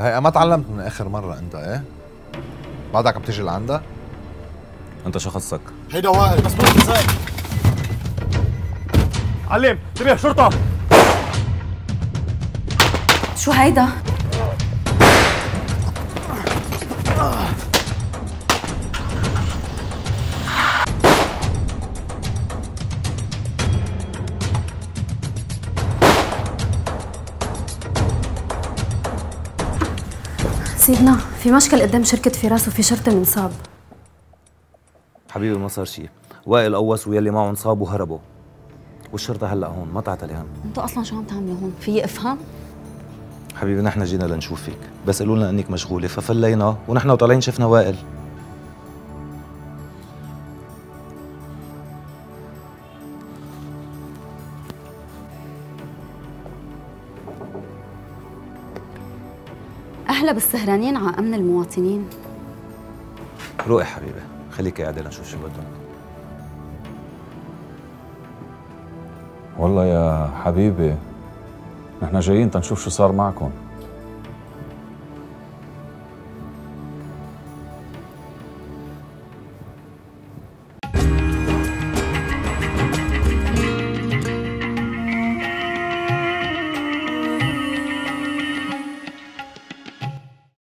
الهيئة ما تعلمت من آخر مرة أنت إيه؟ بعدك عم تيجي لعندها؟ أنت شخصك هيدا وائل مسؤول إزاي علم انتبه شرطة شو هيدا؟ سيدنا في مشكل قدام شركة فراس وفي شرطة منصاب حبيبي ما صار شيء وائل قوس ويلي معه انصاب وهربوا والشرطة هلأ هون ما تعتلي هم أنتوا أصلا شو عم تعملوا هون؟ في افهم؟ حبيبي نحن جينا لنشوف فيك بس قالوا لنا إنك مشغولة ففلينا ونحن وطالعين شفنا وائل أهلا بالسهرانين على أمن المواطنين. روقي حبيبي خليكي قاعدة لنشوف شو بدهم والله يا حبيبي نحن جايين تنشوف شو صار معكم.